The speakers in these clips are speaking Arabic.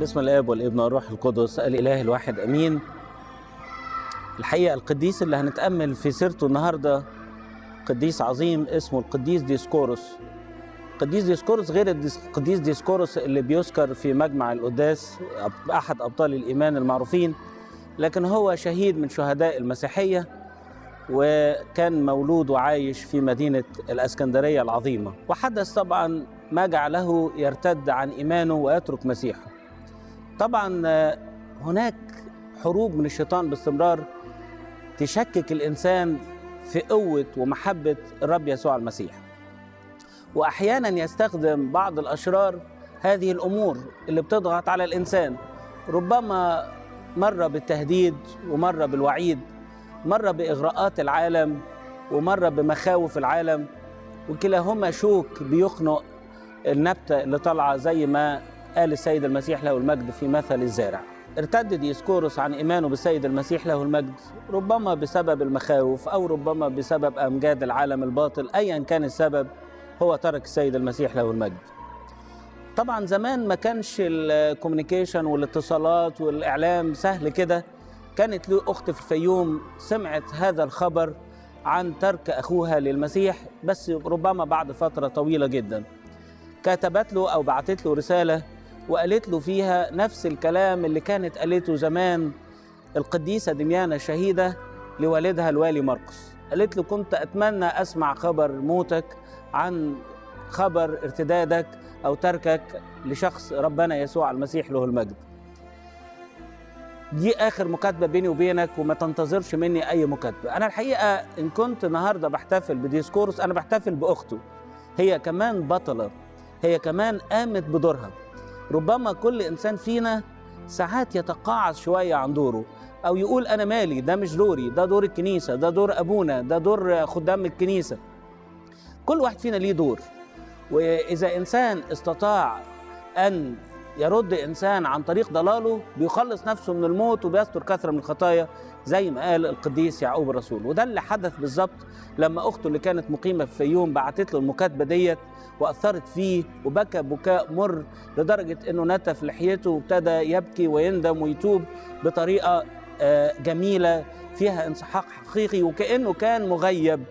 بسم الاب والابن والروح القدس الاله الواحد امين. الحقيقة القديس اللي هنتأمل في سيرته النهارده قديس عظيم اسمه القديس ديسكورس قديس ديسكورس غير القديس ديسكورس اللي بيذكر في مجمع القداس أحد أبطال الإيمان المعروفين لكن هو شهيد من شهداء المسيحية وكان مولود وعايش في مدينة الإسكندرية العظيمة. وحدث طبعا ما جعله يرتد عن إيمانه ويترك مسيحه. طبعا هناك حروب من الشيطان باستمرار تشكك الإنسان في قوة ومحبة الرب يسوع المسيح. واحيانا يستخدم بعض الأشرار هذه الأمور اللي بتضغط على الإنسان. ربما مره بالتهديد ومره بالوعيد مره بإغراءات العالم ومره بمخاوف العالم وكلاهما شوك بيخنق النبتة اللي طالعة زي ما قال السيد المسيح له المجد في مثل الزارع ارتد ديسكورس عن إيمانه بالسيد المسيح له المجد ربما بسبب المخاوف أو ربما بسبب أمجاد العالم الباطل ايا كان السبب هو ترك السيد المسيح له المجد. طبعا زمان ما كانش ال communication والاتصالات والإعلام سهل كده. كانت له أخت في الفيوم سمعت هذا الخبر عن ترك أخوها للمسيح بس ربما بعد فترة طويلة جدا. كتبت له أو بعتت له رسالة وقالت له فيها نفس الكلام اللي كانت قالته زمان القديسة دميانة الشهيدة لوالدها الوالي مرقس. قالت له كنت أتمنى أسمع خبر موتك عن خبر ارتدادك أو تركك لشخص ربنا يسوع المسيح له المجد. دي آخر مكاتبة بيني وبينك وما تنتظرش مني أي مكاتبة. أنا الحقيقة إن كنت النهارده بحتفل بديسكورس أنا بحتفل بأخته. هي كمان بطلة. هي كمان قامت بدورها. ربما كل إنسان فينا ساعات يتقاعس شوية عن دوره أو يقول أنا مالي ده مش دوري ده دور الكنيسة ده دور أبونا ده دور خدام الكنيسة. كل واحد فينا ليه دور. وإذا إنسان استطاع أن يرد إنسان عن طريق ضلاله بيخلص نفسه من الموت وبيستر كثرة من الخطايا زي ما قال القديس يعقوب الرسول. وده اللي حدث بالظبط لما أخته اللي كانت مقيمة في الفيوم بعتت له المكاتبة ديت وأثرت فيه وبكى بكاء مر لدرجة إنه نتف لحيته وابتدى يبكي ويندم ويتوب بطريقة جميلة فيها انسحاق حقيقي وكأنه كان مغيب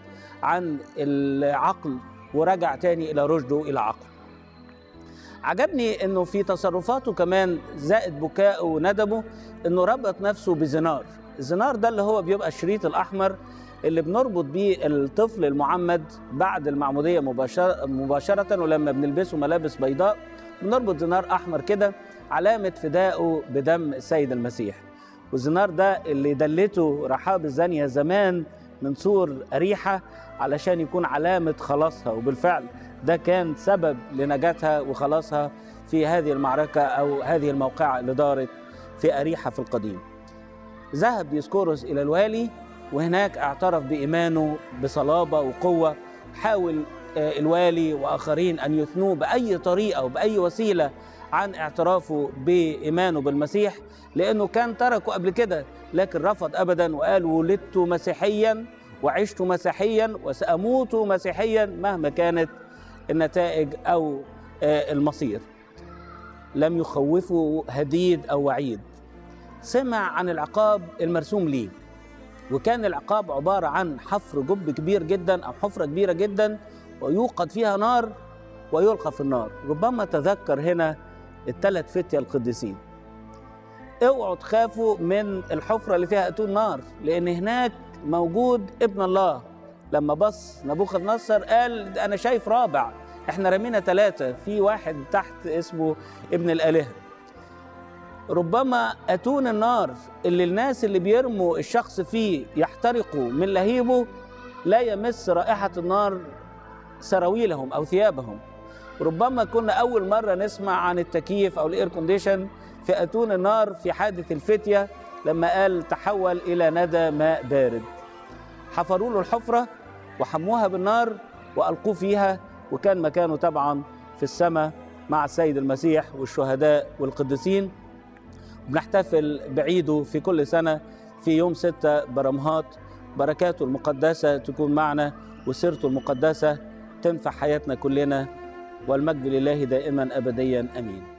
عن العقل ورجع تاني إلى رشده إلى عقله. عجبني إنه في تصرفاته كمان زائد بكائه وندمه إنه ربط نفسه بزنار. الزنار ده اللي هو بيبقى الشريط الأحمر اللي بنربط بيه الطفل المعمد بعد المعمودية مباشره مباشرة ولما بنلبسه ملابس بيضاء بنربط زنار أحمر كده علامة فدائه بدم السيد المسيح. والزنار ده اللي دلته رحاب الزانية زمان من سور أريحة علشان يكون علامة خلاصها. وبالفعل ده كان سبب لنجاتها وخلاصها في هذه المعركة أو هذه الموقعة اللي دارت في أريحة في القديم. ذهب ديسكورس إلى الوالي وهناك اعترف بإيمانه بصلابة وقوة حاول الوالي وآخرين أن يثنوه بأي طريقة وبأي وسيلة عن اعترافه بإيمانه بالمسيح لأنه كان تركه قبل كده لكن رفض أبدا وقال ولدت مسيحيا وعشت مسيحيا وسأموت مسيحيا مهما كانت النتائج أو المصير. لم يخوفه هديد أو وعيد. سمع عن العقاب المرسوم ليه. وكان العقاب عبارة عن حفر جب كبير جدا أو حفرة كبيرة جدا ويوقد فيها نار ويلقى في النار. ربما تذكر هنا الثلاث فتية القديسين. اوعوا تخافوا من الحفرة اللي فيها أتون نار لأن هناك موجود ابن الله. لما بص نبوخذ نصر قال أنا شايف رابع. إحنا رمينا ثلاثة في واحد تحت اسمه ابن الآلهة. ربما أتون النار اللي الناس اللي بيرموا الشخص فيه يحترقوا من لهيبه لا يمس رائحة النار سراويلهم أو ثيابهم. ربما كنا أول مرة نسمع عن التكييف أو الإير كونديشن في أتون النار في حادث الفتية لما قال تحول إلى ندى ماء بارد. حفروا له الحفرة وحموها بالنار وألقوه فيها وكان مكانه طبعا في السماء مع السيد المسيح والشهداء والقديسين. بنحتفل بعيده في كل سنة في يوم ستة برمهات. بركاته المقدسة تكون معنا وسيرته المقدسة تنفع حياتنا كلنا والمجد لله دائما أبديا أمين.